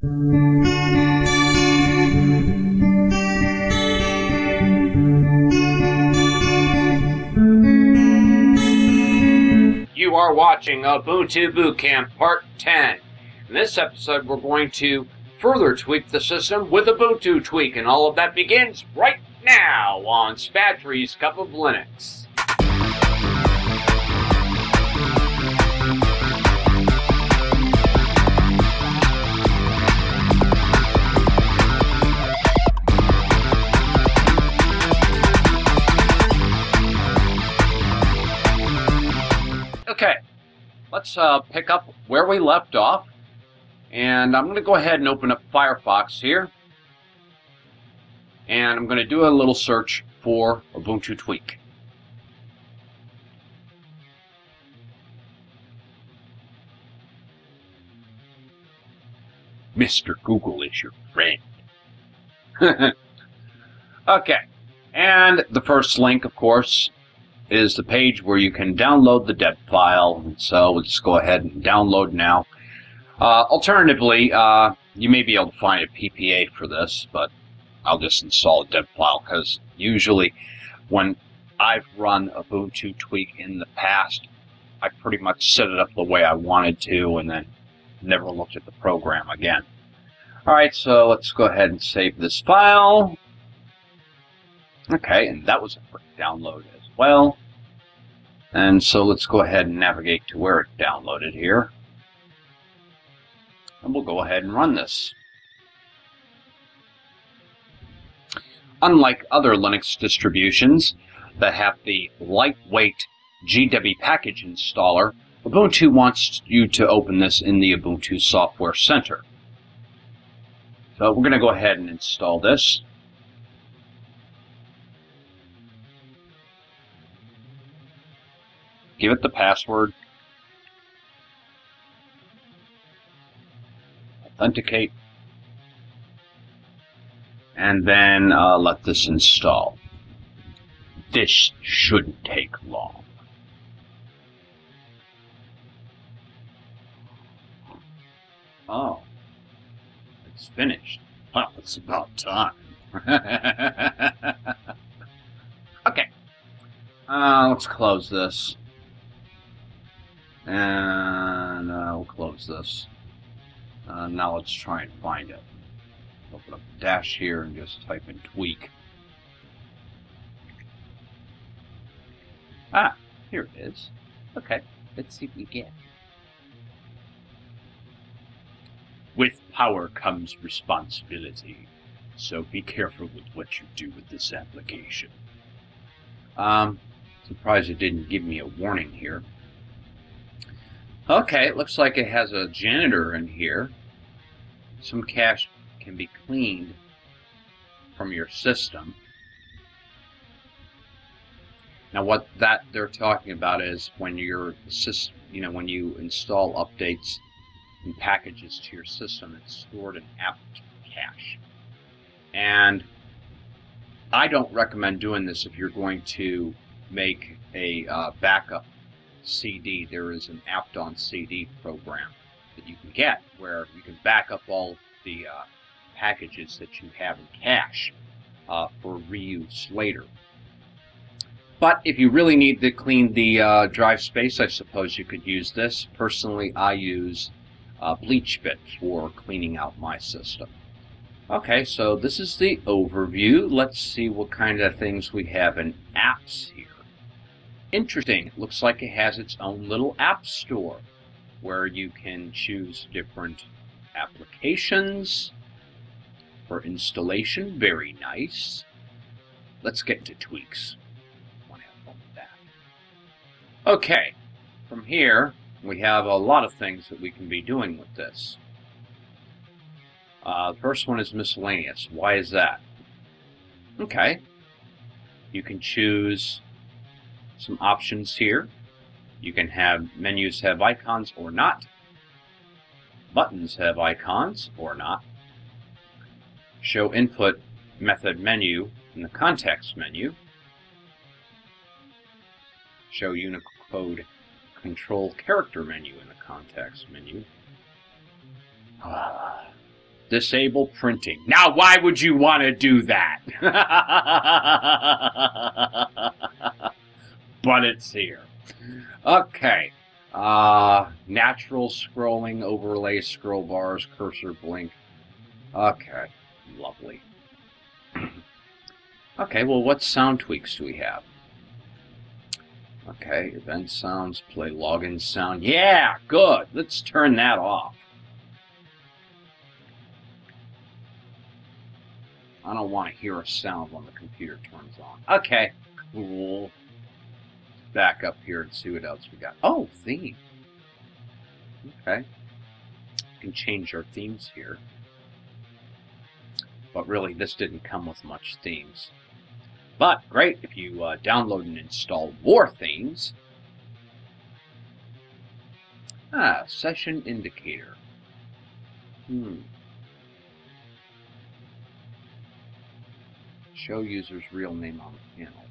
You are watching a Ubuntu Bootcamp Part 10. In this episode, we're going to further tweak the system with a Ubuntu Tweak, and all of that begins right now on Spatry's Cup of Linux. Okay, let's uh, pick up where we left off. And I'm going to go ahead and open up Firefox here. And I'm going to do a little search for Ubuntu Tweak. Mr. Google is your friend. okay, and the first link, of course, is the page where you can download the deb file. So let's go ahead and download now. Uh, alternatively, uh, you may be able to find a PPA for this, but I'll just install a deb file because usually when I've run Ubuntu Tweak in the past, I pretty much set it up the way I wanted to and then never looked at the program again. Alright, so let's go ahead and save this file. Okay, and that was a quick download well. And so let's go ahead and navigate to where it downloaded here. And we'll go ahead and run this. Unlike other Linux distributions that have the lightweight GDebi package installer, Ubuntu wants you to open this in the Ubuntu Software Center. So we're going to go ahead and install this. Give it the password. Authenticate. And then uh, let this install. This shouldn't take long. Oh. It's finished. Well, it's about time. okay. Uh, let's close this. And uh, we'll close this. Uh, now let's try and find it. Open up dash here and just type in tweak. Ah, here it is. Okay, let's see what we get. With power comes responsibility, so be careful with what you do with this application. Um, surprised it didn't give me a warning here. Okay, it looks like it has a janitor in here. Some cache can be cleaned from your system. Now, what that they're talking about is when your system, you know, when you install updates and packages to your system, it's stored in apt cache. And I don't recommend doing this if you're going to make a uh, backup CD, there is an APTonCD program that you can get where you can back up all the uh, packages that you have in cache uh, for reuse later. But if you really need to clean the uh, drive space, I suppose you could use this. Personally, I use uh, BleachBit for cleaning out my system. Okay, so this is the overview. Let's see what kind of things we have in apps here. Interesting. Looks like it has its own little app store where you can choose different applications for installation. Very nice. Let's get to tweaks. Okay, from here we have a lot of things that we can be doing with this. Uh, the first one is miscellaneous. Why is that? Okay. You can choose some options here. You can have menus have icons or not. Buttons have icons or not. Show input method menu in the context menu. Show Unicode control character menu in the context menu. Disable printing. Now, why would you want to do that? but it's here. Okay. Uh, natural scrolling, overlay, scroll bars, cursor blink. Okay. Lovely. okay, well, what sound tweaks do we have? Okay, event sounds, play login sound. Yeah, good. Let's turn that off. I don't want to hear a sound when the computer turns on. Okay, cool. Back up here and see what else we got. Oh, theme. Okay. We can change our themes here. But really, this didn't come with much themes. But great if you uh, download and install more themes. Ah, session indicator. Hmm. Show user's real name on the panel.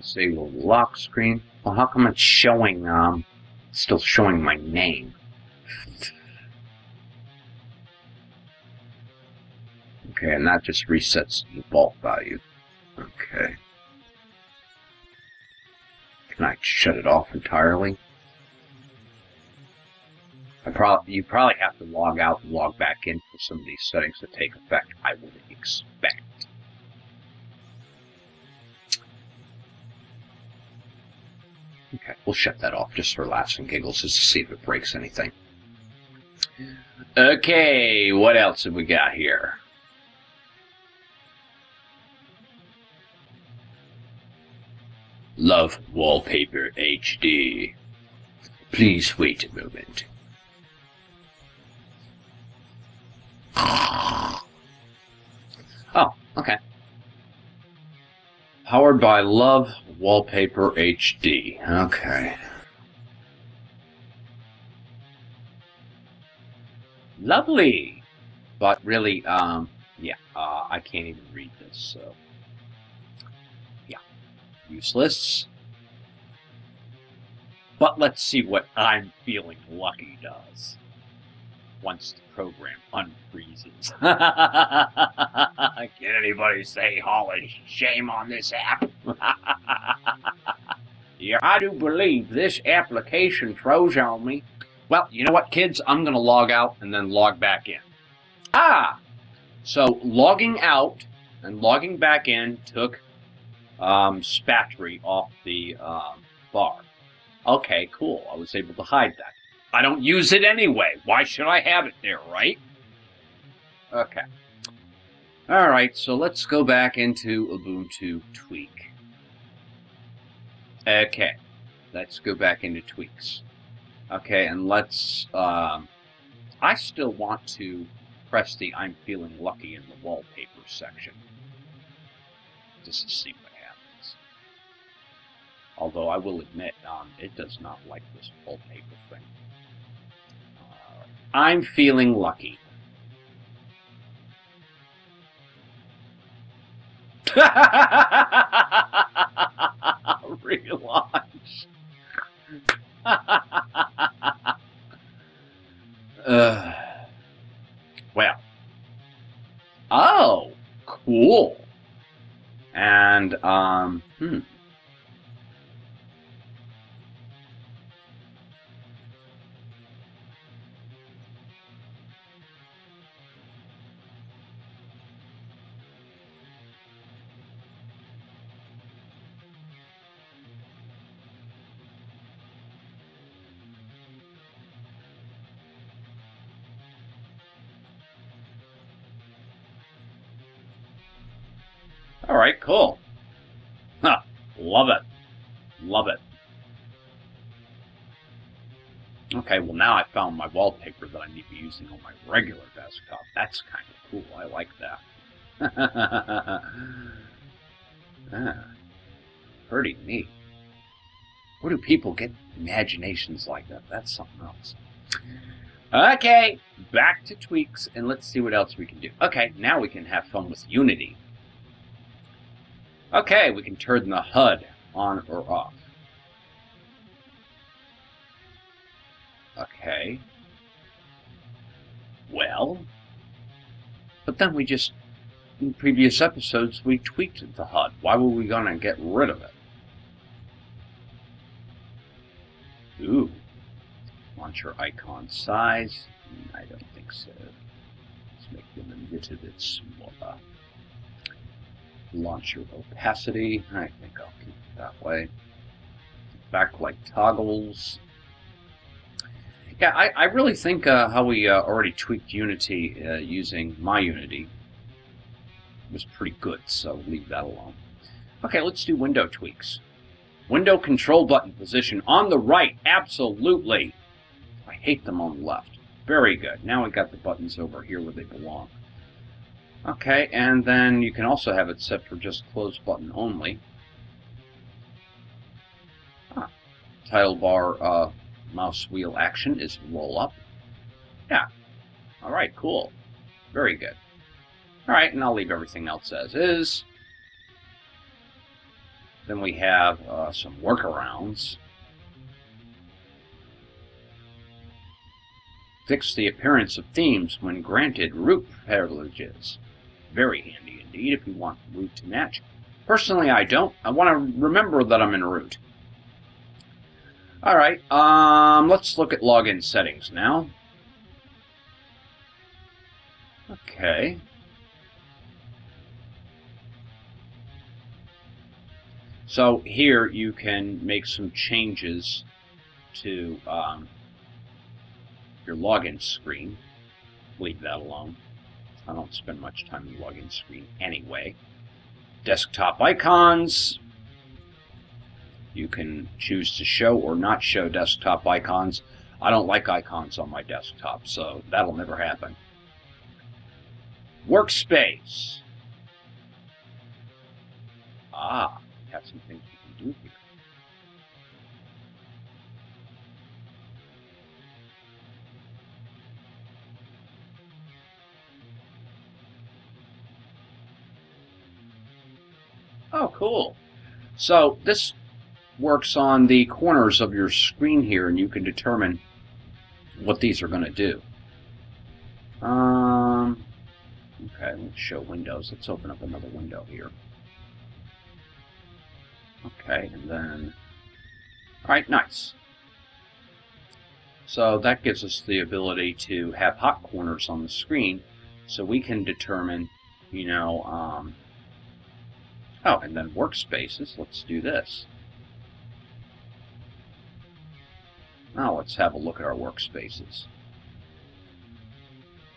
Disable lock screen. Well, how come it's showing, um, still showing my name? Okay, and that just resets the default value. Okay. Can I shut it off entirely? I probably you probably have to log out and log back in for some of these settings to take effect. I would expect. Okay, we'll shut that off just for laughs and giggles, just to see if it breaks anything. Okay, what else have we got here? Love Wallpaper HD. Please wait a moment. Oh, okay. Powered by Love Wallpaper HD. Okay. Lovely. But really, um, yeah, uh, I can't even read this, so. Yeah. Useless. But let's see what I'm feeling lucky does once the program unfreezes. Can anybody say Holly shame on this app? yeah, I do believe this application froze on me. Well, you know what, kids? I'm going to log out and then log back in. Ah! So logging out and logging back in took um, Spatry off the um, bar. Okay, cool. I was able to hide that. I don't use it anyway. Why should I have it there, right? Okay. Alright, so let's go back into Ubuntu Tweak. Okay. Let's go back into Tweaks. Okay, and let's... Um, I still want to press the I'm feeling lucky in the wallpaper section. Just to see what happens. Although I will admit, um, it does not like this wallpaper thing. I'm feeling lucky. Relaunch. uh, well. Oh, cool. And, um, hmm. All right, cool. Huh, love it. Love it. Okay, well now I found my wallpaper that I need to be using on my regular desktop. That's kind of cool. I like that. ah, pretty neat. Where do people get imaginations like that? That's something else. Okay, back to tweaks, and let's see what else we can do. Okay, now we can have fun with Unity. Okay, we can turn the HUD on or off. Okay. Well, but then we just, in previous episodes, we tweaked the HUD. Why were we going to get rid of it? Ooh. Launcher icon size? Mm, I don't think so. Let's make them a little bit smaller. Launcher opacity? I think I'll keep it that way. Backlight toggles. Yeah, I, I really think uh, how we uh, already tweaked Unity uh, using MyUnity was pretty good, so leave that alone. Okay, let's do window tweaks. Window control button position on the right, absolutely. I hate them on the left. Very good. Now we got the buttons over here where they belong. Okay, and then you can also have it set for just close button only. Title bar uh, mouse wheel action is roll up. Yeah. All right, cool. Very good. All right, and I'll leave everything else as is. Then we have uh, some workarounds. Fix the appearance of themes when granted root privileges. Very handy indeed if you want root to match. Personally, I don't. I want to remember that I'm in root. All right, um, let's look at login settings now. Okay. So here you can make some changes to um, your login screen. Leave that alone. I don't spend much time in the login screen anyway. Desktop icons, you can choose to show or not show desktop icons. I don't like icons on my desktop, so that'll never happen. Workspace. Ah, have some things you can do here. Oh, cool. So this works on the corners of your screen here, and you can determine what these are going to do. Um, okay, let's show windows. Let's open up another window here. Okay, and then... Alright, nice. So that gives us the ability to have hot corners on the screen, so we can determine, you know, um, oh, and then workspaces. Let's do this. Now let's have a look at our workspaces.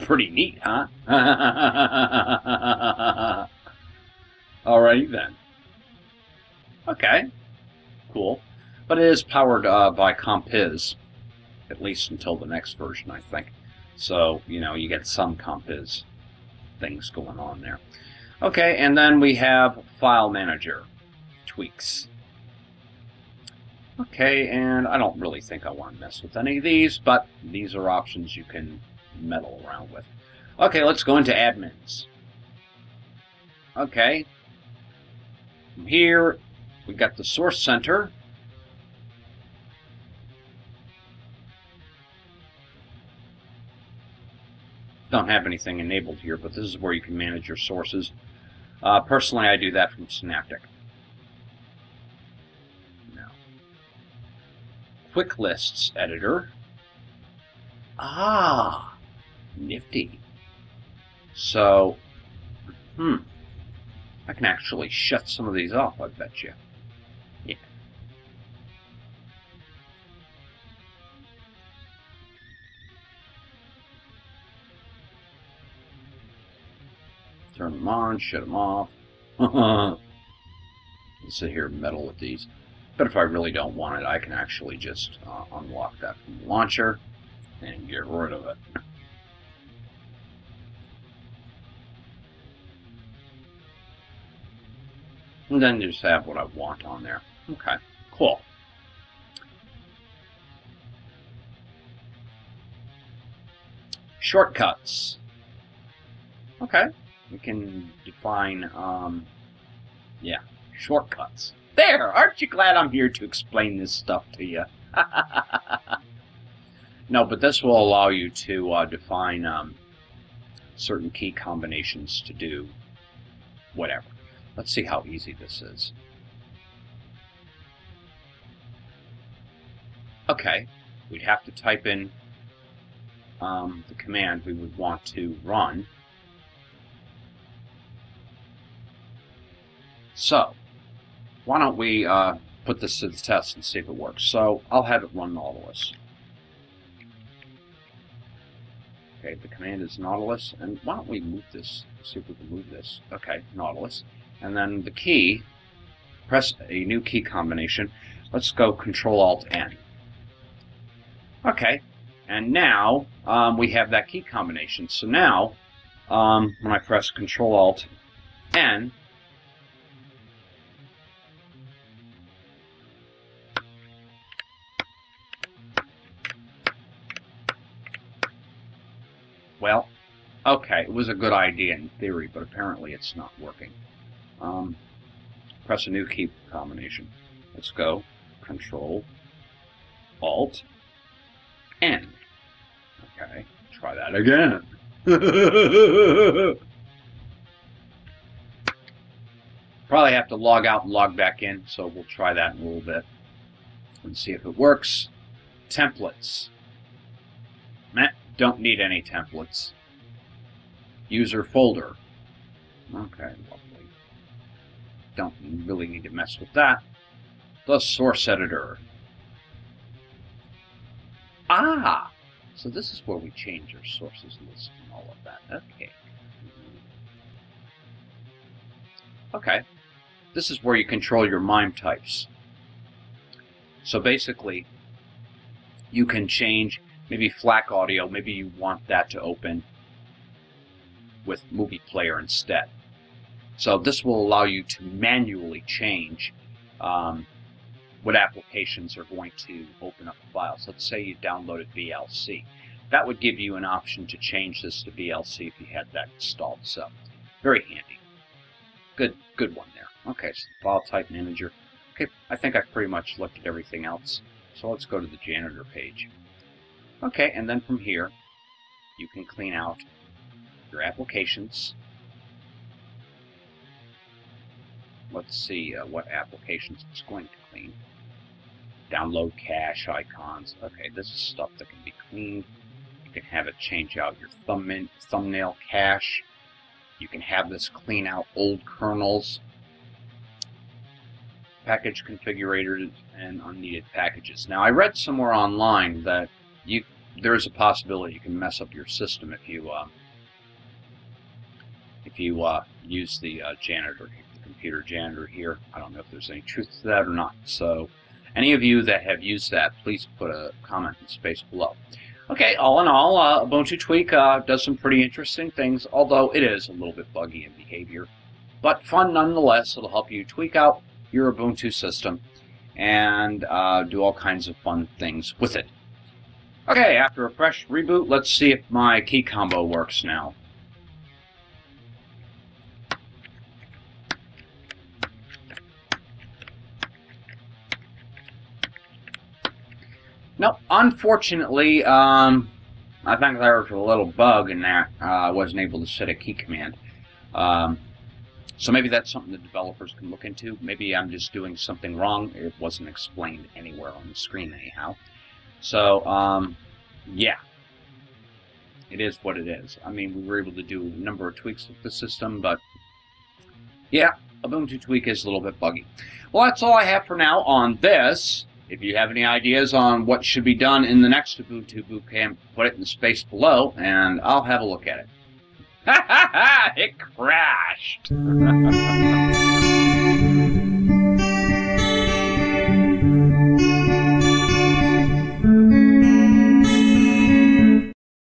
Pretty neat, huh? Alrighty then. Okay, cool. But it is powered uh, by Compiz, at least until the next version, I think. So, you know, you get some Compiz things going on there. Okay, and then we have File Manager tweaks. Okay, and I don't really think I want to mess with any of these, but these are options you can meddle around with. Okay, let's go into admins. Okay. From here, we've got the source center. Don't have anything enabled here, but this is where you can manage your sources. Uh, personally, I do that from Synaptic. quick lists editor. Ah, nifty. So, hmm, I can actually shut some of these off, I bet you. Turn them on, shut them off. Sit here and meddle with these. But if I really don't want it, I can actually just uh, unlock that from the launcher and get rid of it. And then just have what I want on there. Okay, cool. Shortcuts. Okay, we can define, um, yeah, shortcuts. There, aren't you glad I'm here to explain this stuff to you? No, but this will allow you to uh, define um, certain key combinations to do whatever. Let's see how easy this is. Okay, we'd have to type in um, the command we would want to run. So, why don't we uh, put this to the test and see if it works. So, I'll have it run Nautilus. Okay, the command is Nautilus, and why don't we move this, see if we can move this. Okay, Nautilus. And then the key, press a new key combination. Let's go Control-Alt-N. Okay, and now um, we have that key combination. So now, um, when I press Control well, okay, it was a good idea in theory, but apparently it's not working. Um, press a new key combination. Let's go Control Alt N. Okay, try that again. Probably have to log out and log back in, so we'll try that in a little bit and see if it works. Templates. Meh, don't need any templates. User folder. Okay, lovely. Don't really need to mess with that. The source editor. Ah! So this is where we change our sources list and all of that. Okay. Okay. This is where you control your MIME types. So basically, you can change maybe FLAC audio, maybe you want that to open with Movie Player instead. So this will allow you to manually change um, what applications are going to open up the files. Let's say you downloaded VLC. That would give you an option to change this to VLC if you had that installed. So, very handy. Good, good one there. Okay, so file type manager. Okay, I think I've pretty much looked at everything else. So let's go to the janitor page. Okay, and then from here, you can clean out your applications. Let's see uh, what applications it's going to clean download cache icons. Okay, this is stuff that can be cleaned. You can have it change out your thumb thumbnail cache. You can have this clean out old kernels, package configurators, and unneeded packages. Now, I read somewhere online that you there is a possibility you can mess up your system if you uh, if you uh, use the uh, janitor, the computer janitor here. I don't know if there's any truth to that or not. So any of you that have used that, please put a comment in space below. Okay, all in all, uh, Ubuntu Tweak uh, does some pretty interesting things, although it is a little bit buggy in behavior. But fun nonetheless. It'll help you tweak out your Ubuntu system and uh, do all kinds of fun things with it. Okay, after a fresh reboot, let's see if my key combo works now. No, unfortunately, um, I think there was a little bug in that uh, I wasn't able to set a key command. Um, so maybe that's something the developers can look into. Maybe I'm just doing something wrong. It wasn't explained anywhere on the screen anyhow. So, um, yeah. It is what it is. I mean, we were able to do a number of tweaks with the system, but yeah, Ubuntu tweak is a little bit buggy. Well, that's all I have for now on this. If you have any ideas on what should be done in the next Ubuntu Bootcamp, put it in the space below, and I'll have a look at it. Ha ha ha! It crashed!